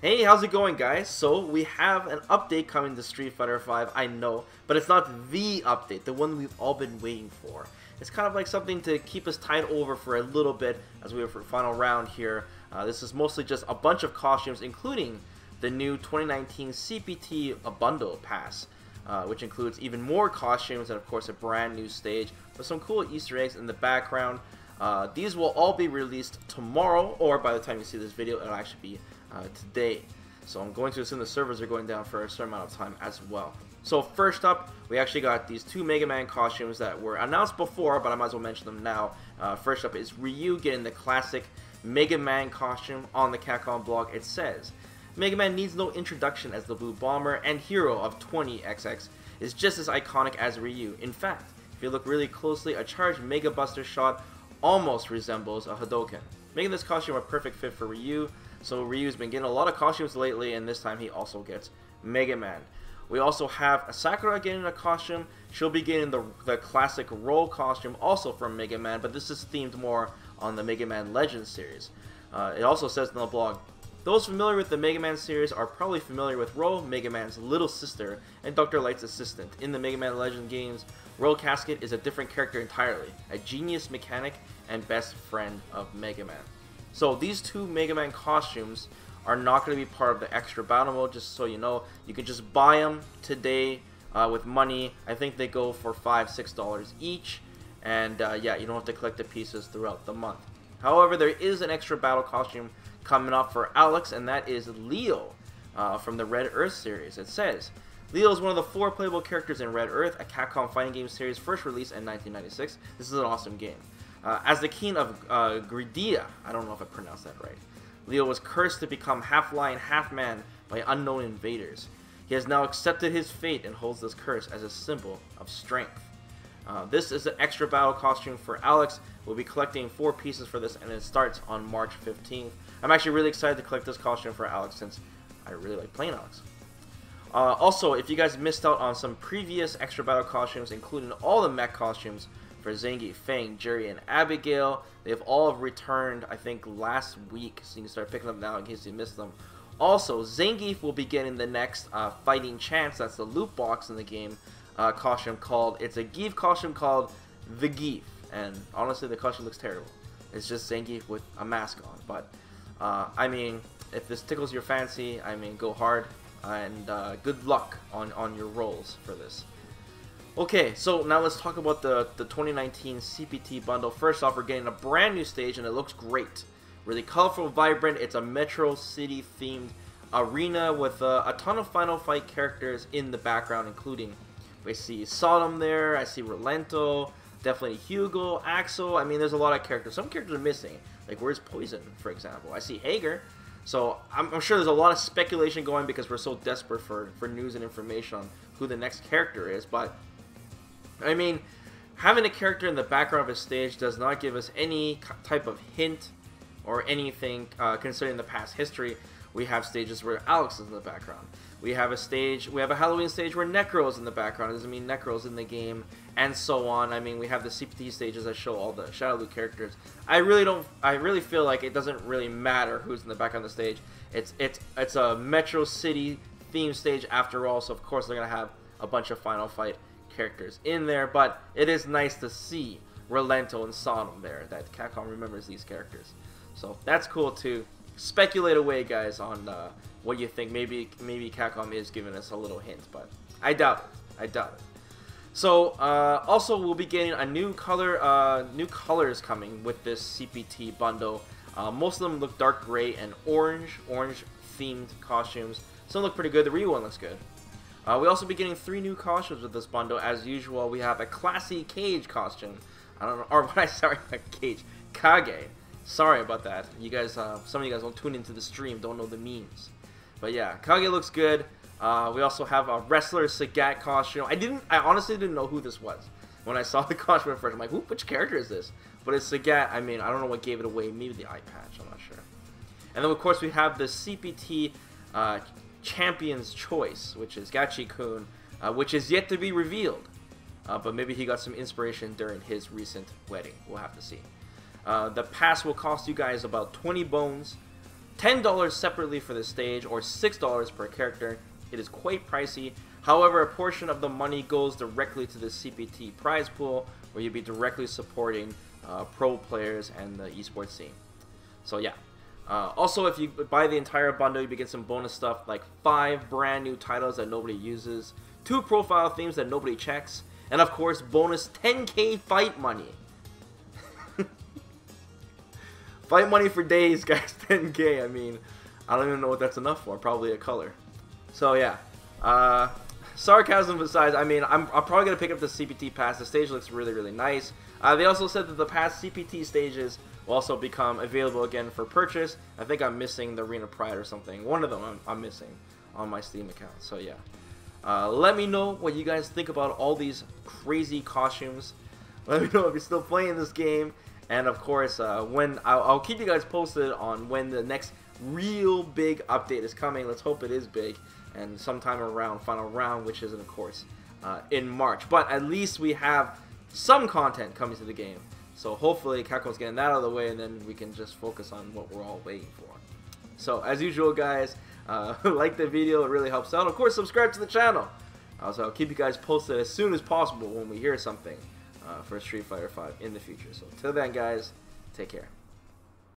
Hey, how's it going guys? So we have an update coming to Street Fighter V, I know, but it's not the update, the one we've all been waiting for. It's kind of like something to keep us tied over for a little bit as we have for final round here. Uh, this is mostly just a bunch of costumes, including the new 2019 CPT Bundle Pass, uh, which includes even more costumes and of course a brand new stage with some cool Easter eggs in the background. Uh, these will all be released tomorrow, or by the time you see this video, it'll actually be uh, today. So I'm going to assume the servers are going down for a certain amount of time as well. So first up, we actually got these two Mega Man costumes that were announced before, but I might as well mention them now. Uh, first up is Ryu getting the classic Mega Man costume on the Capcom blog. It says, Mega Man needs no introduction as the Blue Bomber and hero of 20XX is just as iconic as Ryu. In fact, if you look really closely, a charged Mega Buster shot almost resembles a Hadoken, making this costume a perfect fit for Ryu. So Ryu's been getting a lot of costumes lately, and this time he also gets Mega Man. We also have Sakura getting a costume. She'll be getting the, the classic Roll costume, also from Mega Man, but this is themed more on the Mega Man Legends series. Uh, it also says in the blog, those familiar with the Mega Man series are probably familiar with Roll, Mega Man's little sister, and Dr. Light's assistant. In the Mega Man Legend games, Roll Caskett is a different character entirely, a genius mechanic and best friend of Mega Man. So these two Mega Man costumes are not going to be part of the extra battle mode, just so you know. You can just buy them today uh, with money. I think they go for 5 $6 each. And uh, yeah, you don't have to collect the pieces throughout the month. However, there is an extra battle costume coming up for Alex, and that is Leo uh, from the Red Earth series. It says, Leo is one of the four playable characters in Red Earth, a Capcom fighting game series first released in 1996. This is an awesome game. Uh, as the king of uh, Gridea, I don't know if I pronounced that right, Leo was cursed to become half lion, half man by unknown invaders. He has now accepted his fate and holds this curse as a symbol of strength. Uh, this is an extra battle costume for Alex. We'll be collecting four pieces for this, and it starts on March 15th. I'm actually really excited to collect this costume for Alex since I really like playing Alex. Uh, also, if you guys missed out on some previous extra battle costumes, including all the mech costumes, for Zangief, Fang, Jerry, and Abigail. They've all returned, I think, last week, so you can start picking them now in case you missed them. Also, Zangief will be getting the next uh, Fighting Chance, that's the loot box in the game, uh, costume called, it's a Gief costume called The Gief, and honestly, the costume looks terrible. It's just Zangief with a mask on, but, uh, I mean, if this tickles your fancy, I mean, go hard, and uh, good luck on, on your rolls for this. Okay, so now let's talk about the, the 2019 CPT bundle. First off, we're getting a brand new stage, and it looks great. Really colorful, vibrant. It's a Metro City themed arena with uh, a ton of Final Fight characters in the background, including I see Sodom there, I see Rolento, definitely Hugo, Axel. I mean, there's a lot of characters. Some characters are missing. Like, where's Poison, for example? I see Haggar. So I'm, I'm, sure there's a lot of speculation going because we're so desperate for, for news and information on who the next character is. But I mean, having a character in the background of a stage does not give us any type of hint or anything uh, concerning the past history. We have stages where Alex is in the background. We have a stage, we have a Halloween stage where Necro is in the background. It doesn't mean Necro's in the game, and so on. I mean, we have the CPT stages that show all the Shadaloo characters. I really don't, I really feel like it doesn't really matter who's in the background of the stage. It's it's it's a Metro City theme stage after all, so of course they're gonna have a bunch of Final Fight characters in there, but it is nice to see Rolento and Sodom there, that Capcom remembers these characters. So that's cool to speculate away, guys, on uh, what you think. Maybe maybe Capcom is giving us a little hint, but I doubt it. I doubt it. So uh, also we'll be getting a new color, uh, new colors coming with this CPT bundle. Uh, most of them look dark gray and orange, orange themed costumes. Some look pretty good. The Ryu one looks good. Uh, we also be getting three new costumes with this bundle. As usual, we have a classy Cage costume. I don't know, or what I sorry, Cage, Kage. Sorry about that. You guys, uh, some of you guys don't tune into the stream, don't know the memes. But yeah, Kage looks good. Uh, we also have a wrestler Sagat costume. I didn't, I honestly didn't know who this was when I saw the costume first. I'm like, who, which character is this? But it's Sagat. I mean, I don't know what gave it away. Maybe the eye patch. I'm not sure. And then of course we have the CPT uh, Champion's Choice, which is Gachi-kun, uh, which is yet to be revealed. Uh, but maybe he got some inspiration during his recent wedding. We'll have to see. Uh, the pass will cost you guys about 20 bones. $10 separately for the stage, or $6 per character. It is quite pricey. However, a portion of the money goes directly to the CPT prize pool, where you'll be directly supporting uh, pro players and the esports scene. So yeah. Uh, also, if you buy the entire bundle, you get some bonus stuff like five brand new titles that nobody uses, two profile themes that nobody checks, and of course, bonus 10k fight money. fight money for days, guys. 10k. I mean, I don't even know what that's enough for. Probably a color. So yeah. Uh, sarcasm aside, I mean, I'm, I'm probably gonna pick up the CPT pass. The stage looks really, really nice. Uh, they also said that the past CPT stages will also become available again for purchase. I think I'm missing the Arena Pride or something. One of them I'm, I'm missing on my Steam account. So yeah. Uh, let me know what you guys think about all these crazy costumes. Let me know if you're still playing this game. And of course, uh, when I'll, I'll, keep you guys posted on when the next real big update is coming. Let's hope it is big. And sometime around final round, which is of course uh, in March. But at least we have some content coming to the game. So hopefully Capcom's getting that out of the way and then we can just focus on what we're all waiting for. So as usual guys, uh, like the video, it really helps out. Of course, subscribe to the channel. Also, I'll keep you guys posted as soon as possible when we hear something uh, for Street Fighter 5 in the future. So till then guys, take care.